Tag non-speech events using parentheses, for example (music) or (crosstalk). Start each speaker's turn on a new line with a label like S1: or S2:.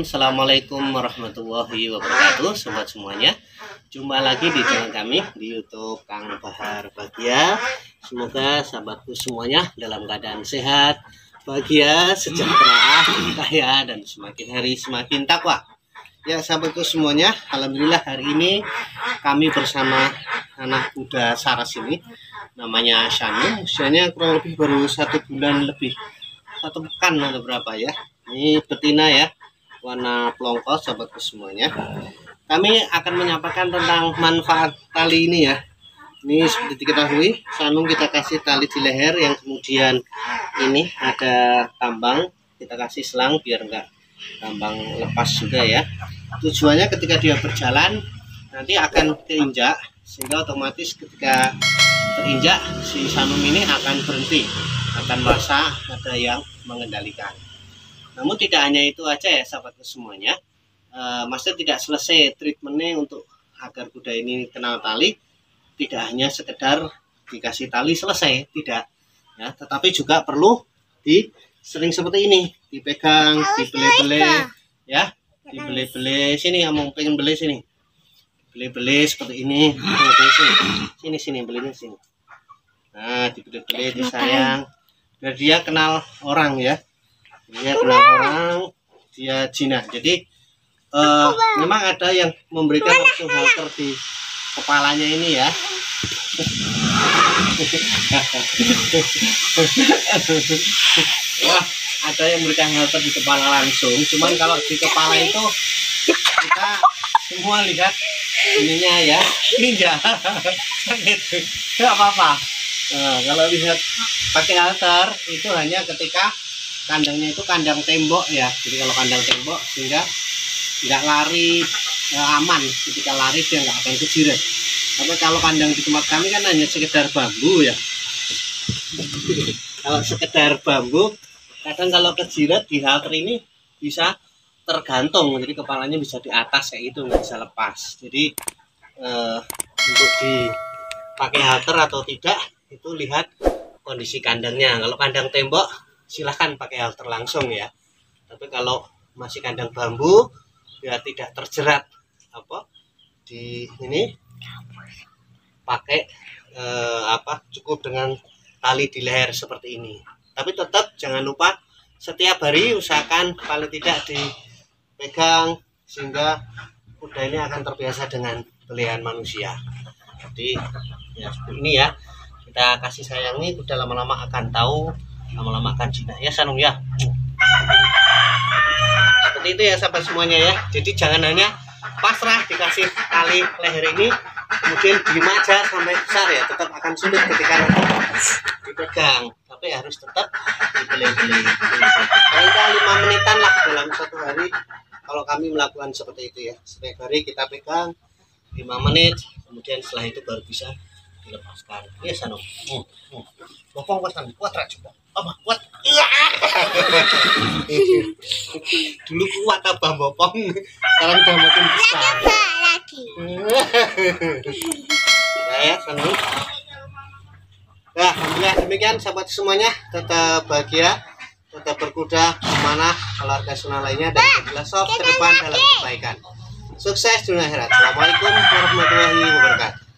S1: Assalamualaikum warahmatullahi wabarakatuh Sobat semuanya. Jumpa lagi di channel kami di Youtube Kang Bahar Bahagia Semoga sahabatku semuanya dalam keadaan sehat Bahagia, sejahtera, kaya Dan semakin hari semakin takwa. Ya sahabatku semuanya Alhamdulillah hari ini Kami bersama anak kuda Saras ini Namanya Shanu Usianya kurang lebih baru satu bulan lebih Satu pekan atau berapa ya. Ini betina ya warna pelongkos sahabatku semuanya. Kami akan menyampaikan tentang manfaat tali ini ya. Ini seperti diketahui sanung kita kasih tali di leher yang kemudian ini ada tambang. Kita kasih selang biar enggak tambang lepas juga ya. Tujuannya ketika dia berjalan nanti akan keinjak sehingga otomatis ketika terinjak si sanung ini akan berhenti akan merasa ada yang mengendalikan namun tidak hanya itu aja ya sahabatku semuanya. Uh, maksudnya tidak selesai treatmentnya untuk agar kuda ini kenal tali. Tidak hanya sekedar dikasih tali selesai, tidak. Ya, tetapi juga perlu di sering seperti ini, dipegang, dibeli-beli, ya, dibeli-beli sini, mau pengen beli sini, beli-beli seperti ini, sini, sini, sini, belinya sini. Nah, dibeli-beli, disayang, biar dia kenal orang ya dia kenal orang dia jinak jadi uh, memang ada yang memberikan langsung halter di kepalanya ini ya. Wah, ada yang memberikan halter di kepala langsung. Cuman kalau di kepala itu kita semua lihat ininya ya. Tidak sakit nggak apa-apa. Nah, kalau lihat pakai halter itu hanya ketika kandangnya itu kandang tembok ya. Jadi kalau kandang tembok sehingga nggak lari ya, aman. Ketika lari dia nggak akan kejirat tapi kalau kandang di tempat kami kan hanya sekedar bambu ya. (laughs) Kalau sekedar bambu kadang kalau kejirat di halter ini bisa tergantung. Jadi kepalanya bisa di atas kayak itu nggak bisa lepas. Jadi eh, untuk dipakai halter atau tidak itu lihat kondisi kandangnya. Kalau kandang tembok silahkan pakai halter langsung ya. Tapi kalau masih kandang bambu biar tidak terjerat apa di ini pakai eh, apa cukup dengan tali di leher seperti ini. Tapi tetap jangan lupa setiap hari usahakan paling tidak dipegang sehingga kuda ini akan terbiasa dengan pilihan manusia. Jadi ya seperti ini ya. Kita kasih sayangi kuda lama-lama akan tahu lama-lama akan jinak ya Sanung ya. Seperti itu ya sahabat semuanya ya. Jadi jangan hanya pasrah dikasih tali leher ini kemudian diem aja sampai besar ya tetap akan sulit ketika dipegang. Tapi harus tetap dibeli-beli. Paling lima menitan lah dalam satu hari kalau kami melakukan seperti itu ya. Setiap hari kita pegang 5 menit kemudian setelah itu baru bisa dilepaskan ya Sanung hmm, hmm. Bopong kuat kuat juga apa kuat. Iya. (laughs) Dulu kuat abah bopong sekarang udah makin besar. Lagi. (laughs) Ya senang Nah, alhamdulillah demikian sahabat semuanya. Tetap bahagia, tetap berkuda mana olahraga sunnah lainnya dan jadilah soft ke depan dalam kebaikan. Sukses dunia akhirat. Assalamualaikum warahmatullahi wabarakatuh.